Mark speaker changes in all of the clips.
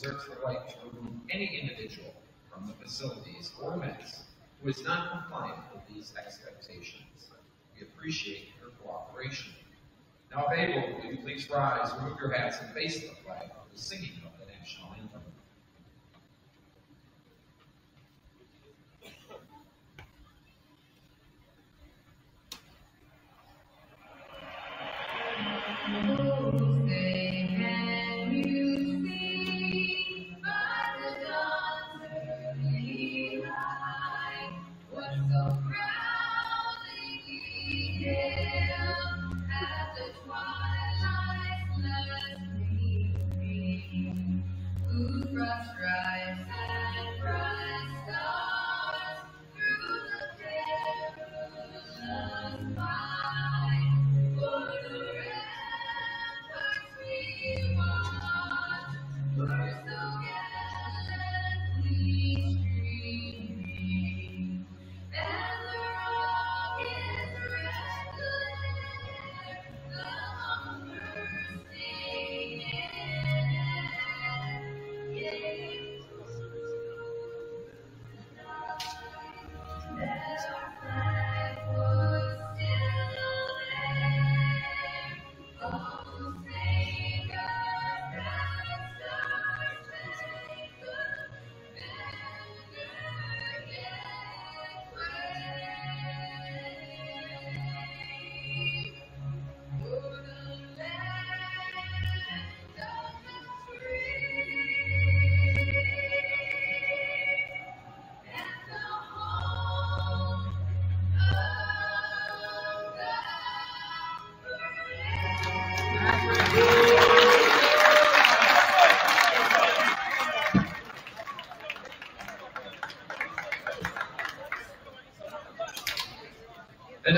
Speaker 1: reserves the right to remove any individual from the facilities or events who is not compliant with these expectations. We appreciate your cooperation. Now, if able, will you please rise, remove your hats, and face the flag for the singing of the national anthem.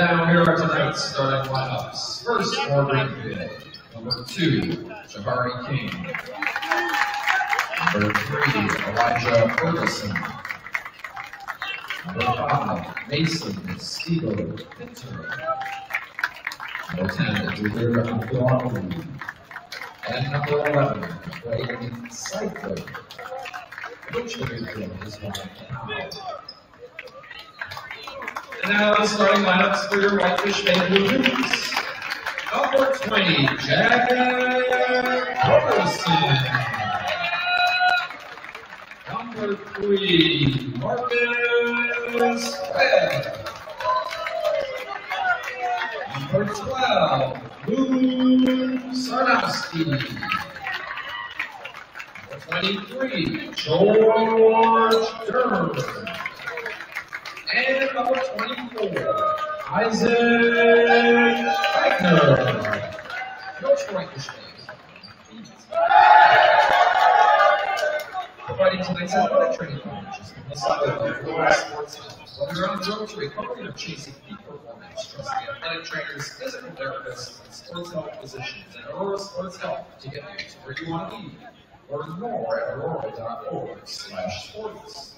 Speaker 1: Now here are tonight's starting lineups. First for Greenfield, number two, Jabari King. Number three, Elijah Ferguson. Number five, Mason Steve Pinter. Number 10, Julia Abdullah. And number 11, Clayton of Greenfield is Powell. And now the starting lineups for your Whitefish Bay Blue Hoops. Number 20, Jack Robertson. Number 3, Marcus Webb. Number 12, Lou Sarnowski. Number 23, George Durham. And number 24, Isaac Wagner. Coach Whitefish Providing tonight's athletic training packages the Sports. Whether you're on the road to recovery or chasing peak performance, trust the athletic trainers, physical therapists, and sports health physicians at Aurora Sports Health to get you to where you want to be. Learn more at aurora.org slash sports.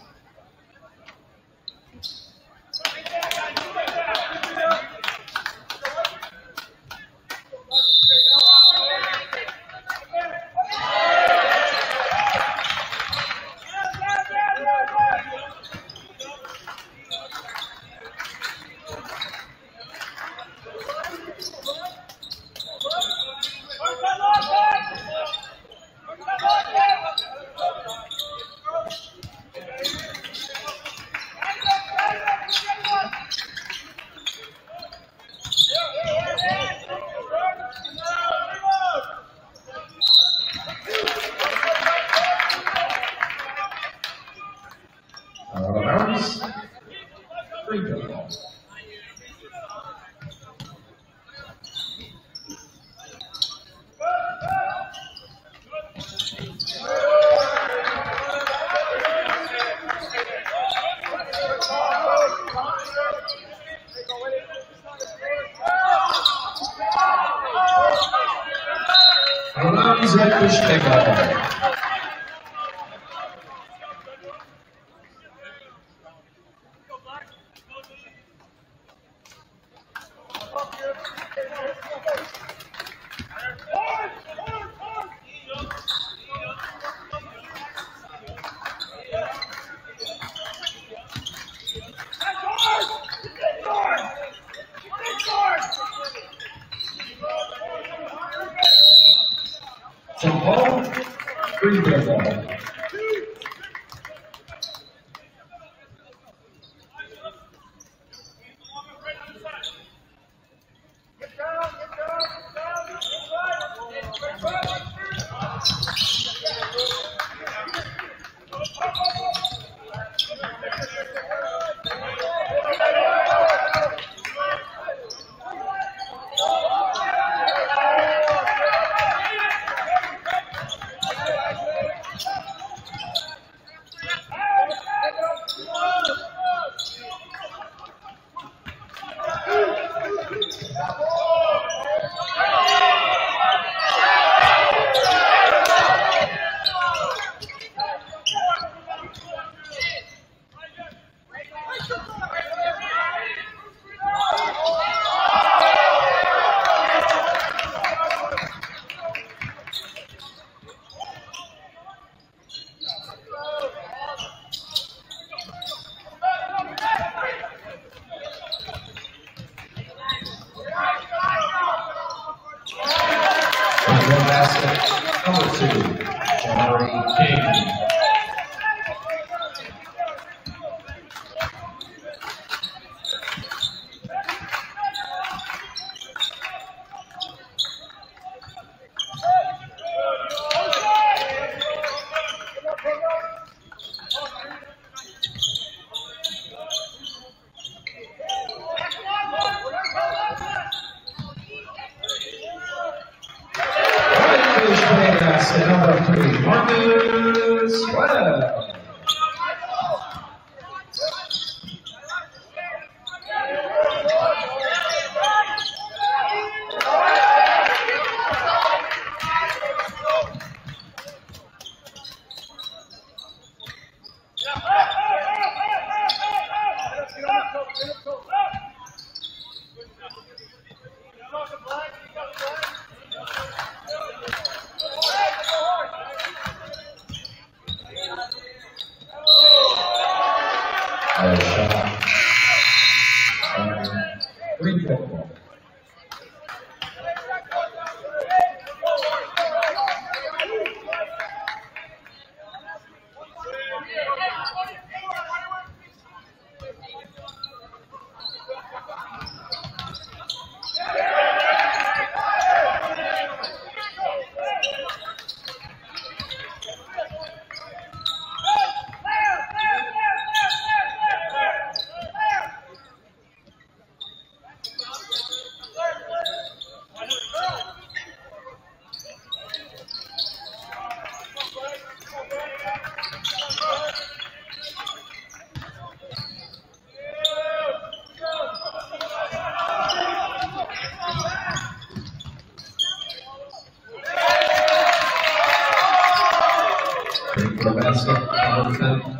Speaker 1: Professor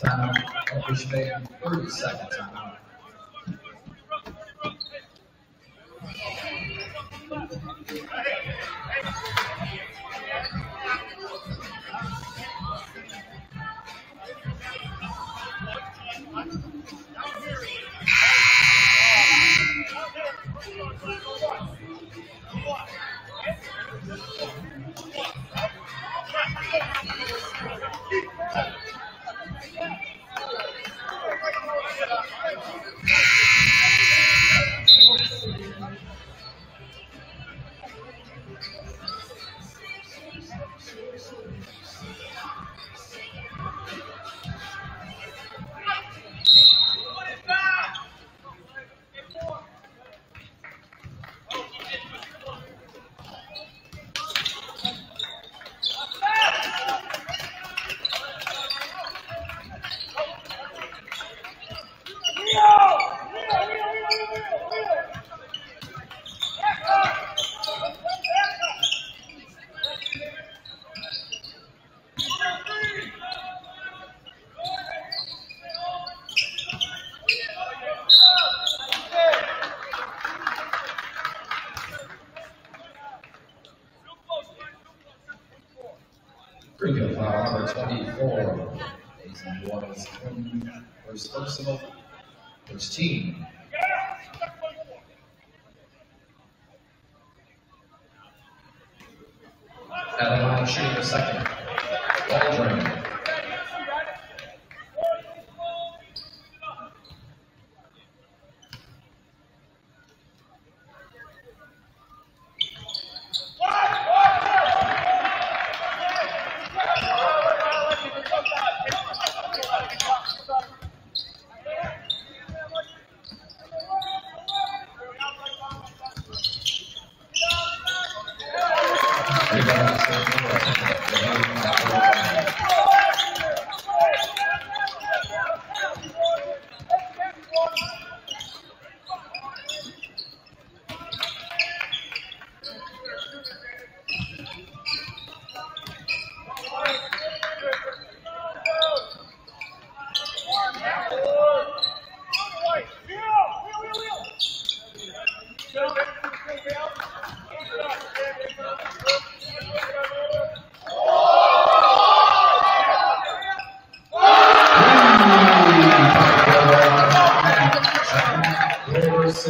Speaker 1: timeout. Fish Bay, 30 second timeout.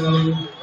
Speaker 1: soon.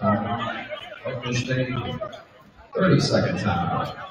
Speaker 1: time out. Open 30 second time.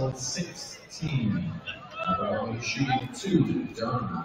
Speaker 1: Personal 16. Only shooting two, Durham.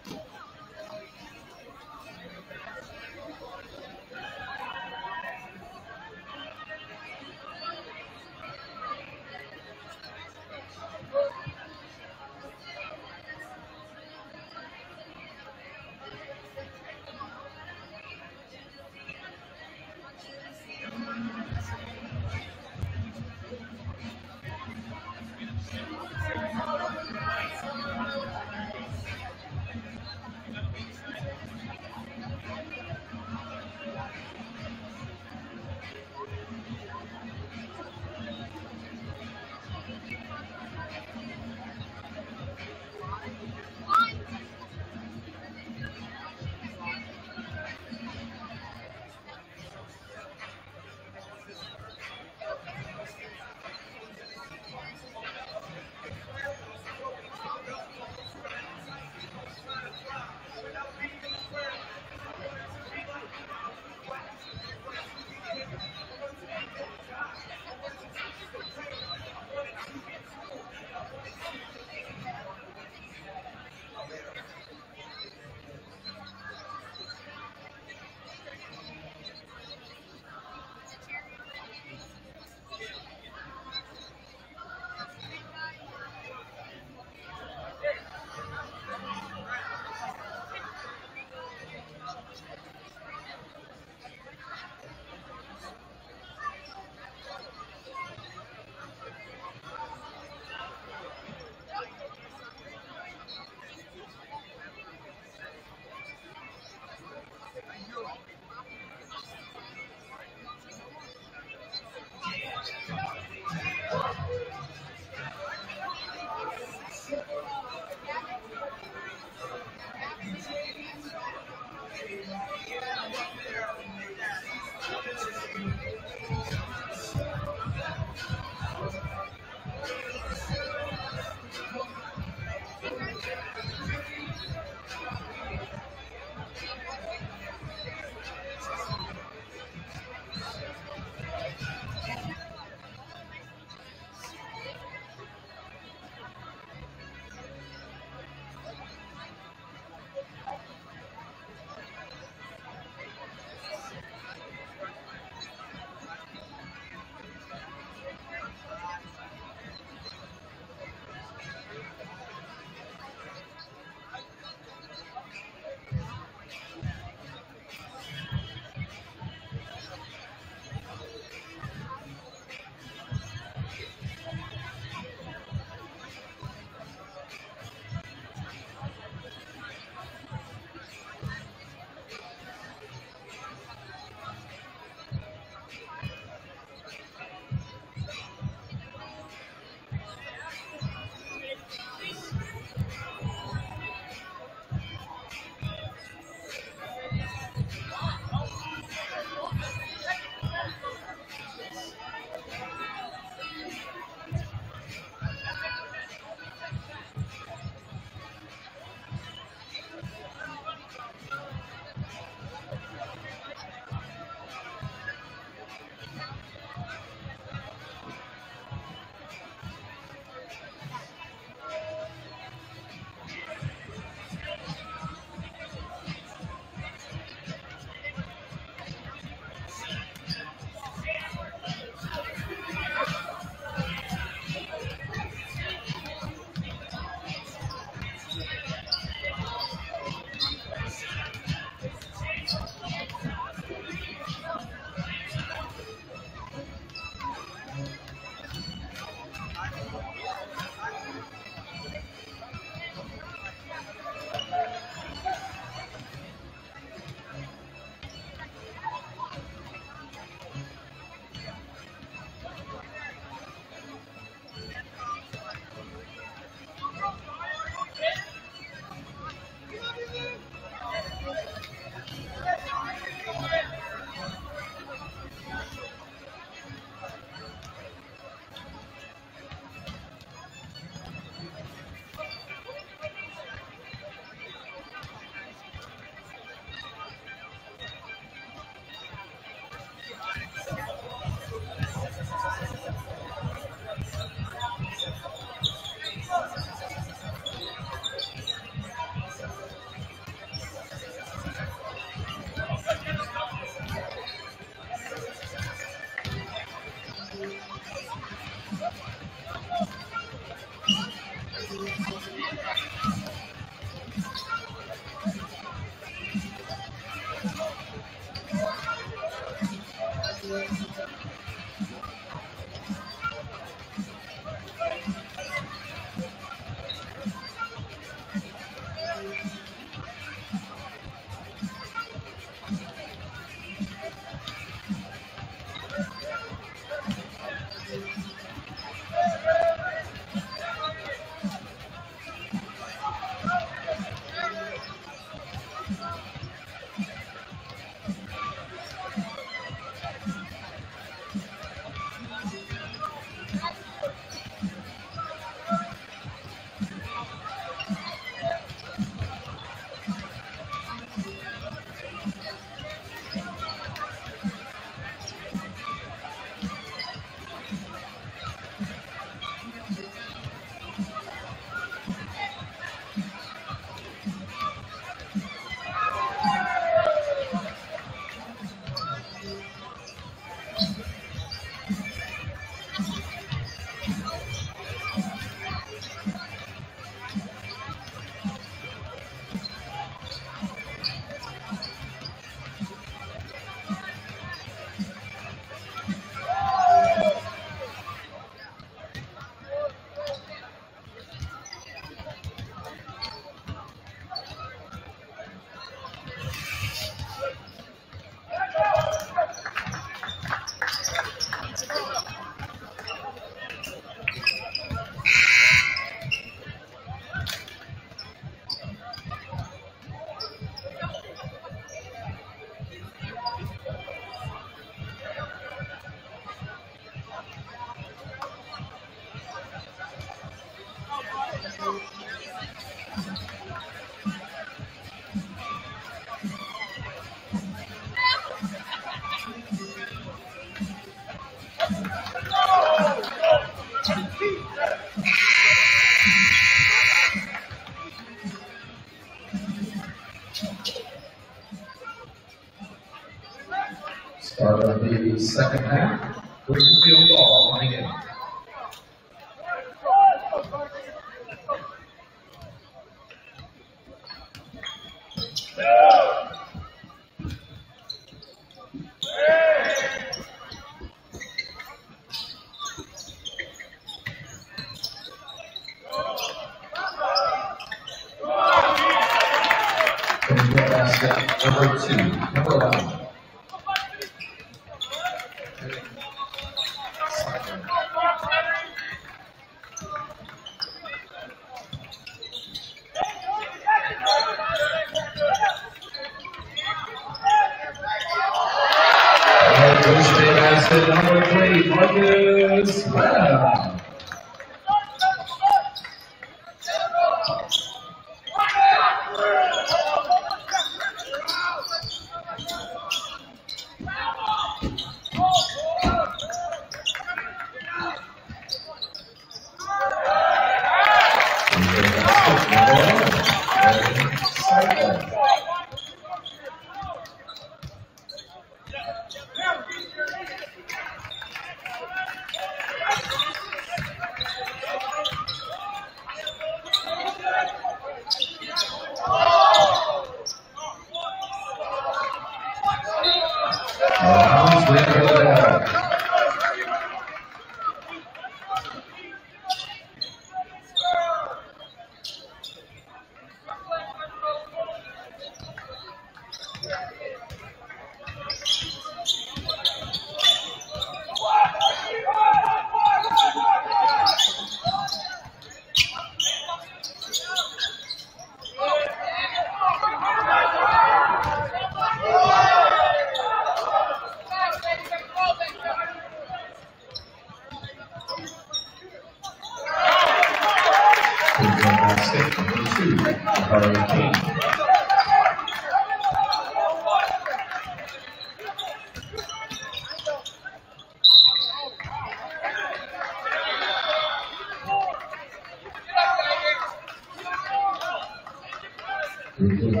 Speaker 1: Steve the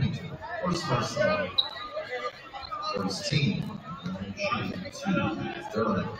Speaker 1: and first person, 2, 30.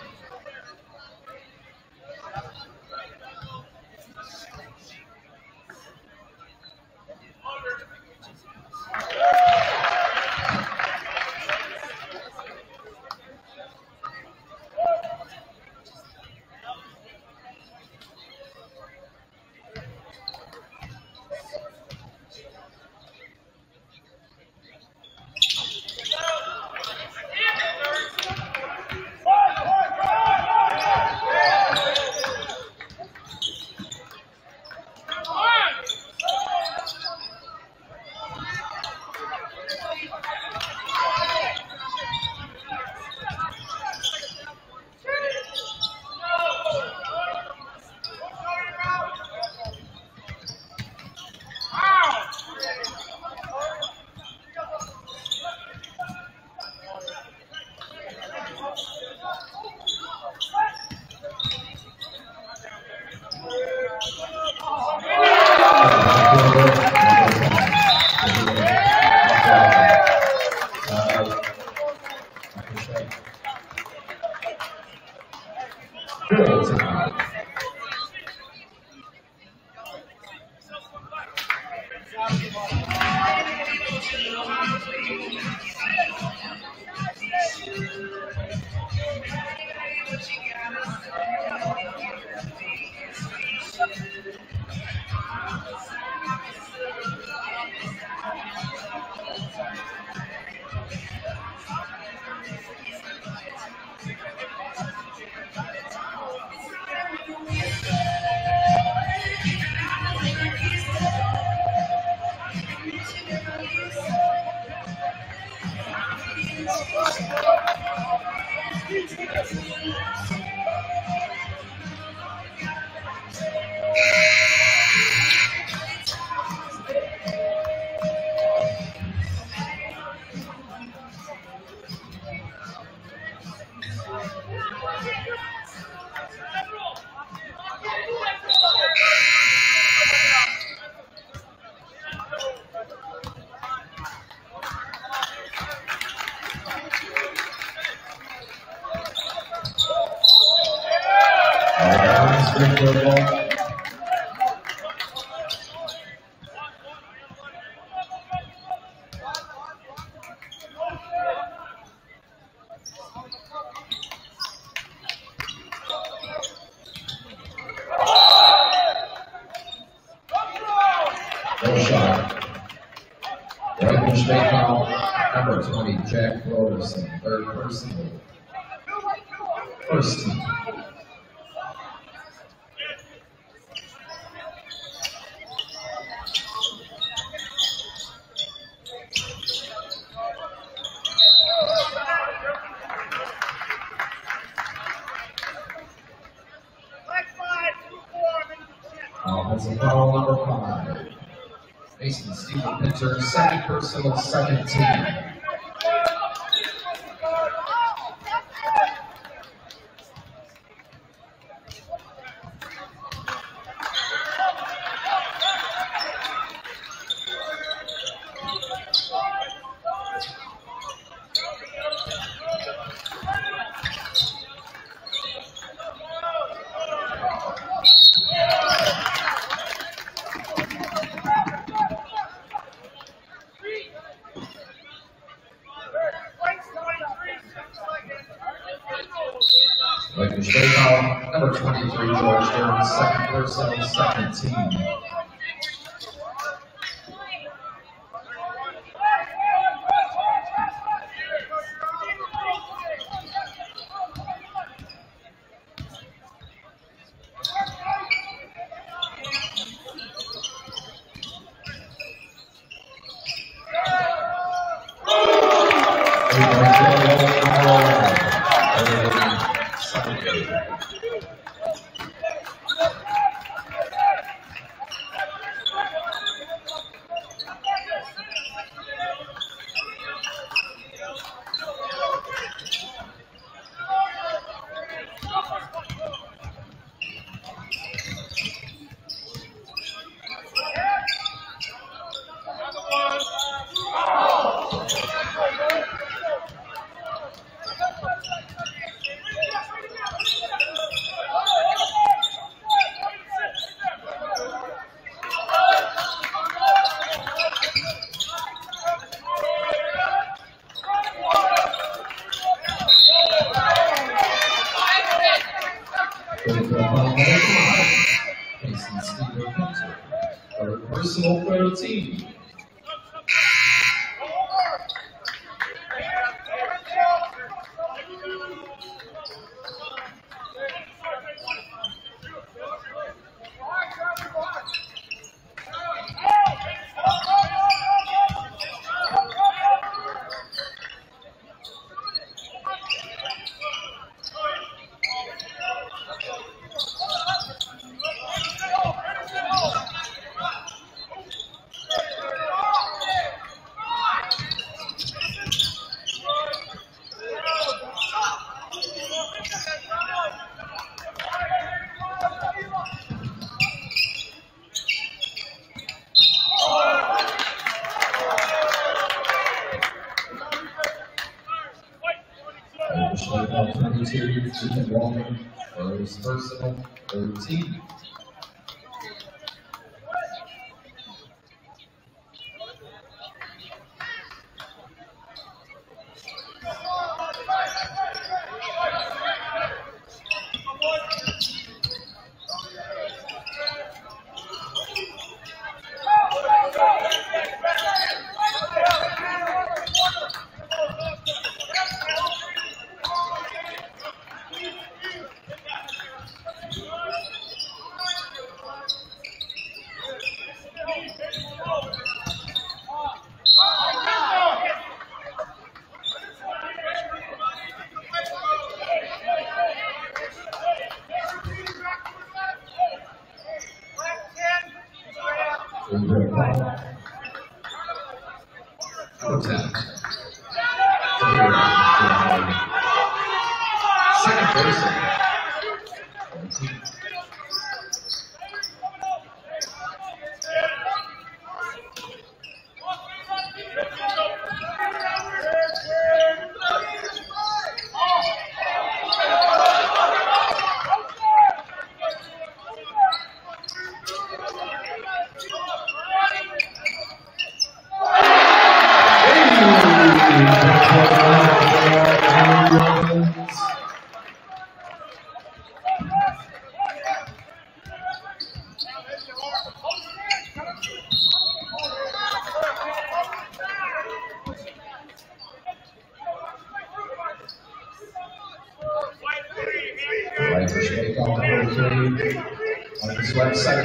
Speaker 1: Personal Personal prayer team.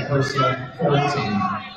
Speaker 1: Person 14.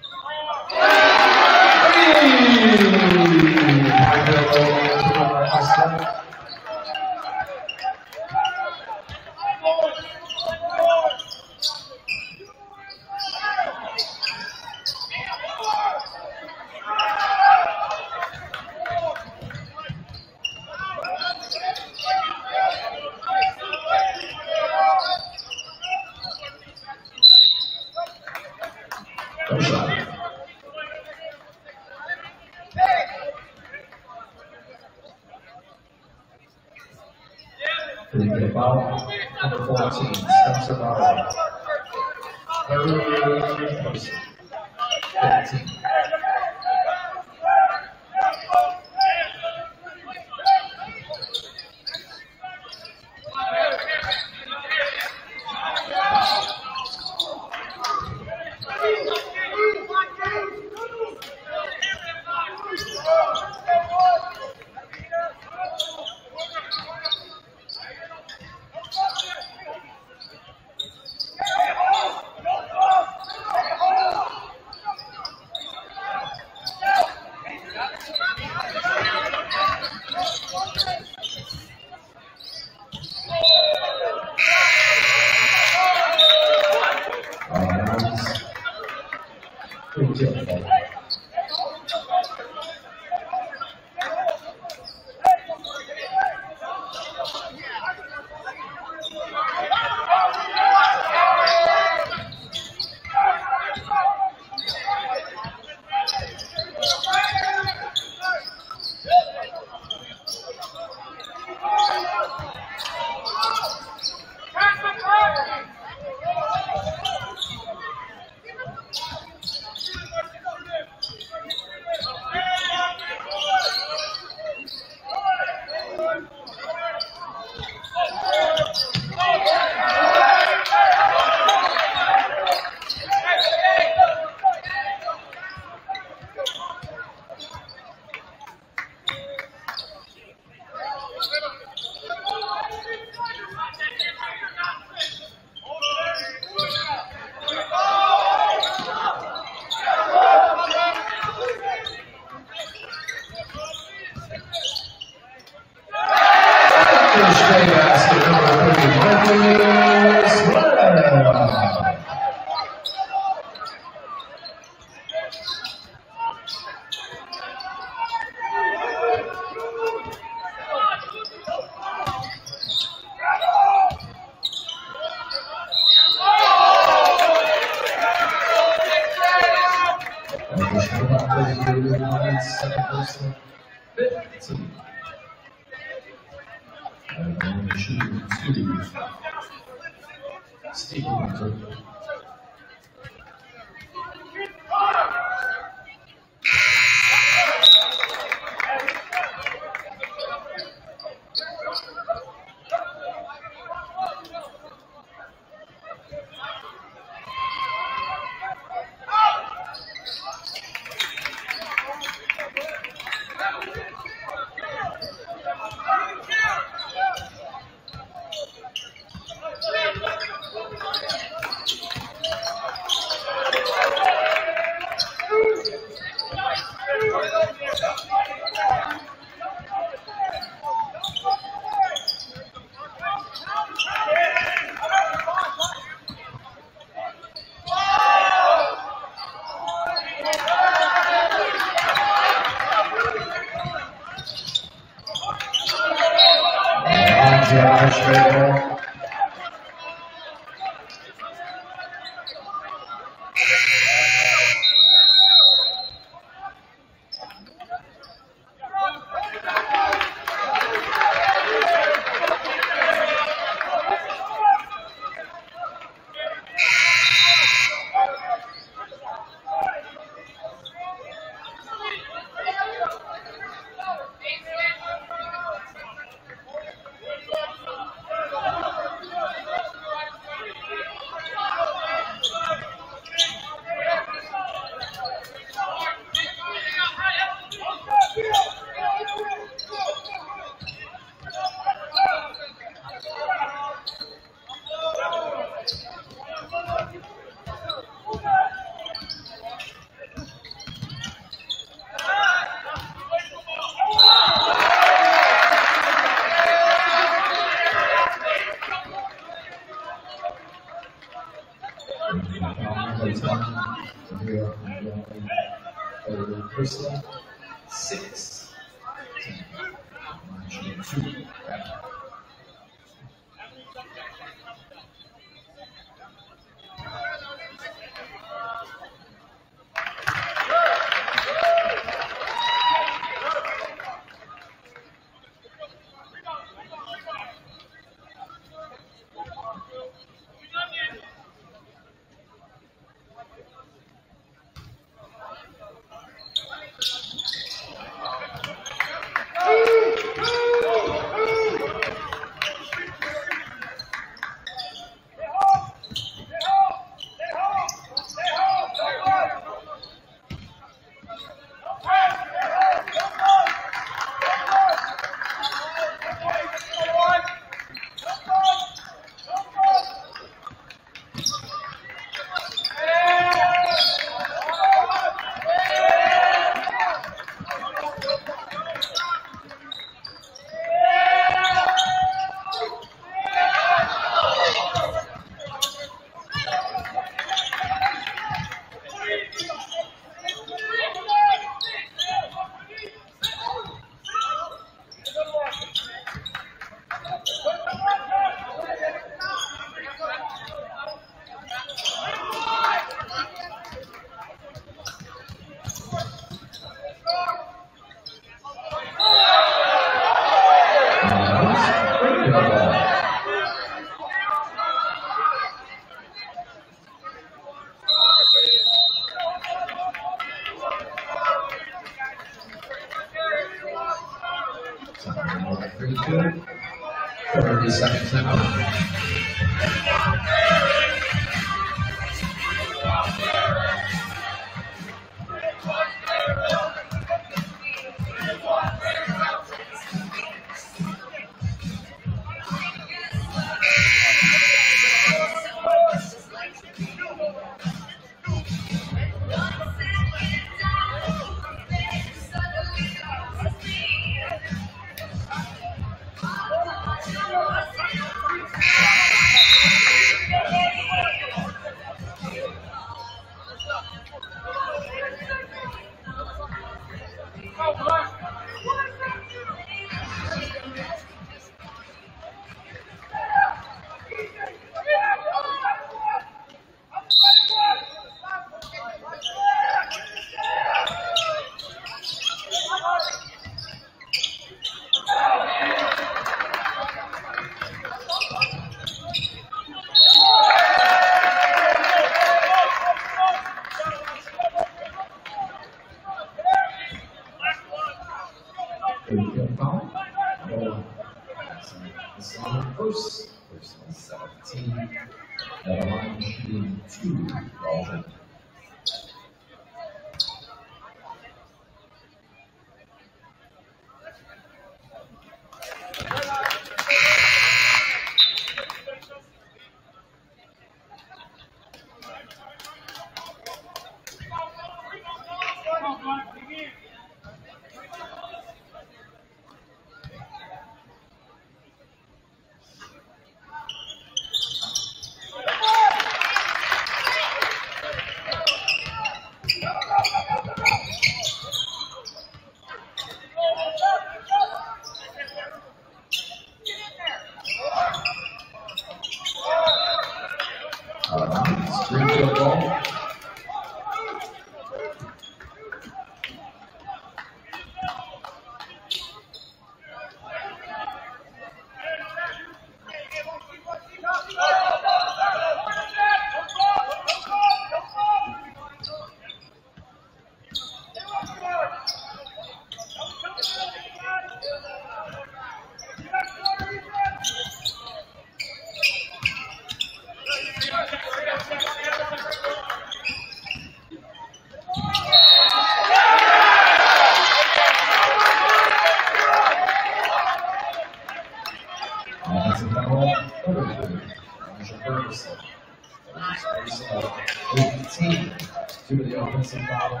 Speaker 1: To the offensive foul.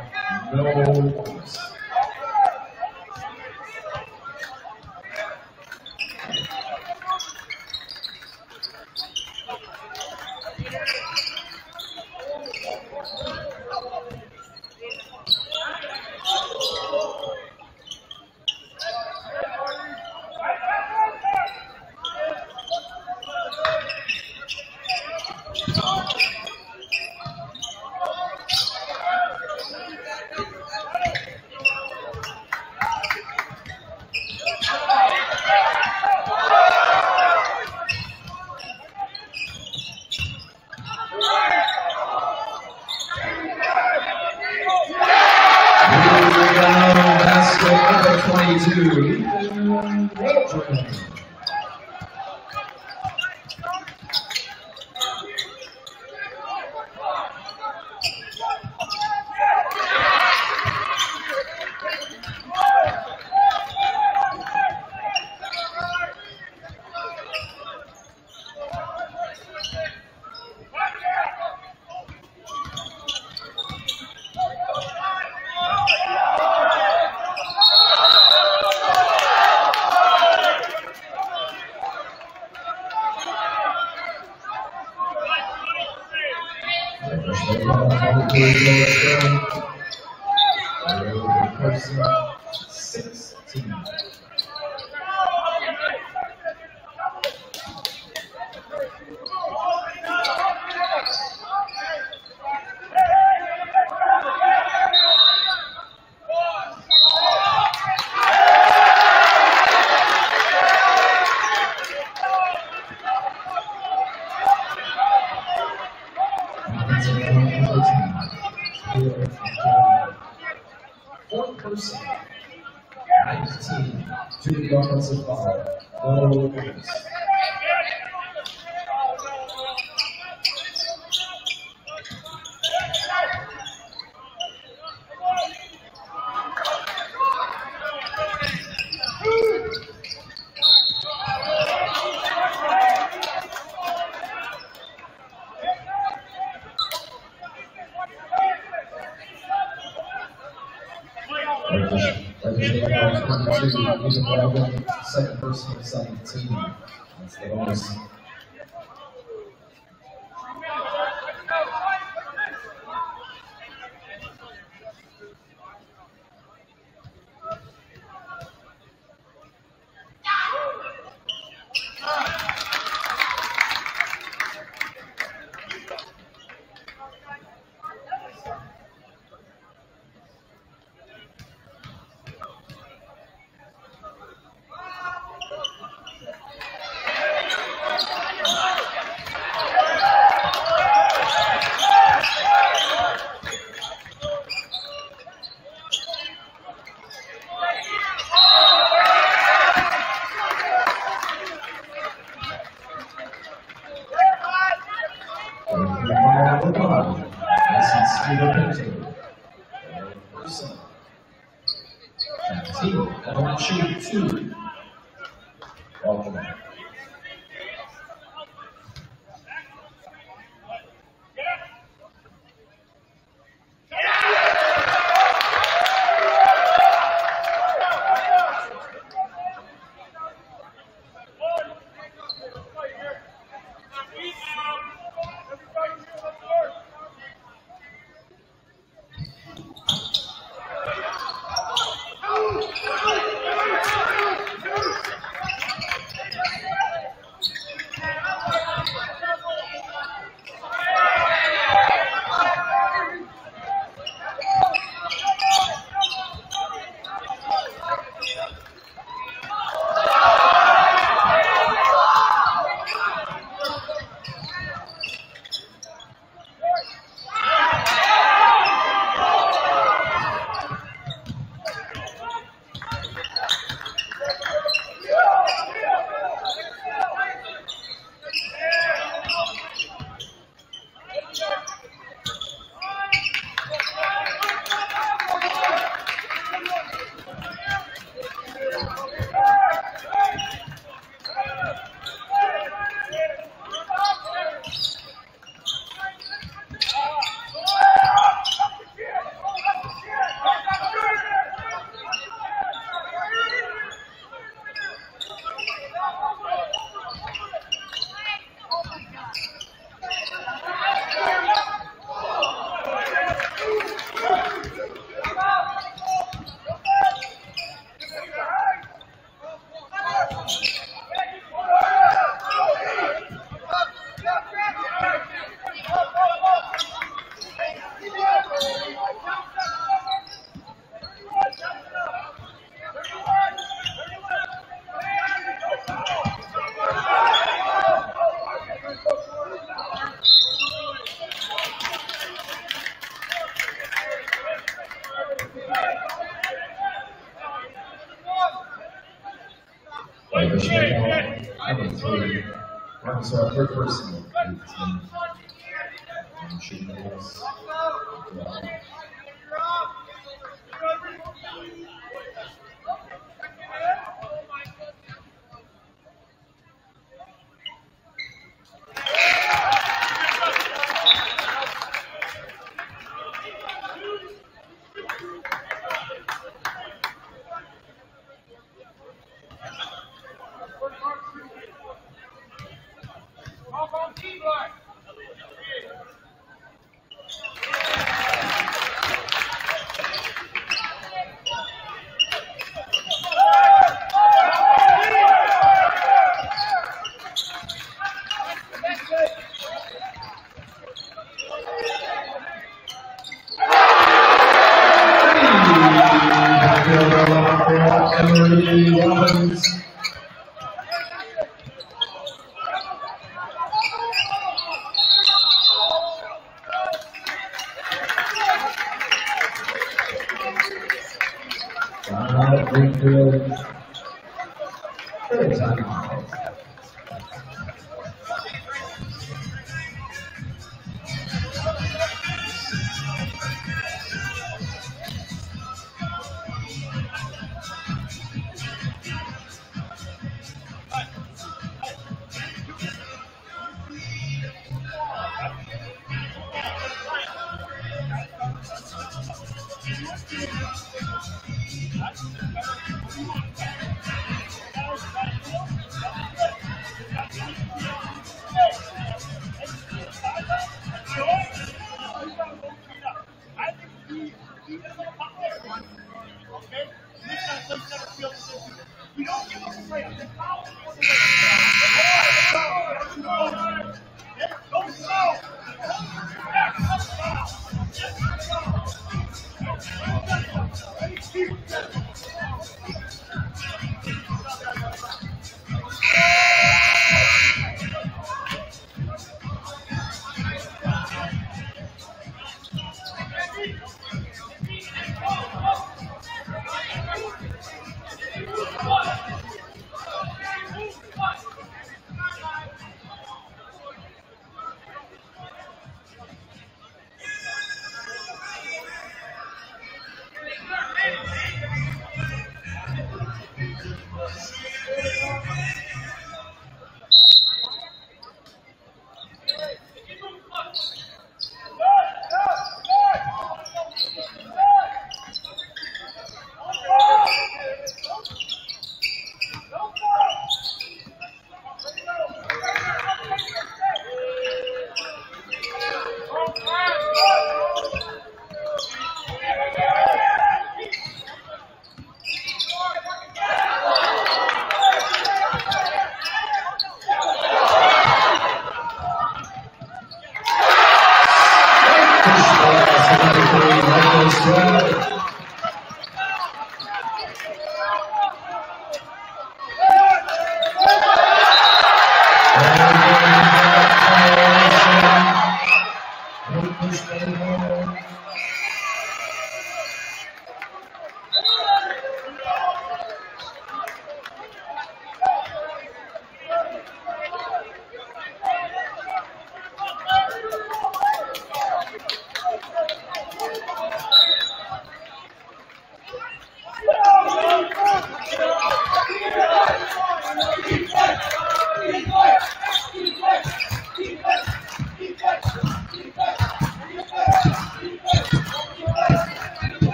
Speaker 1: No.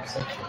Speaker 1: Ladies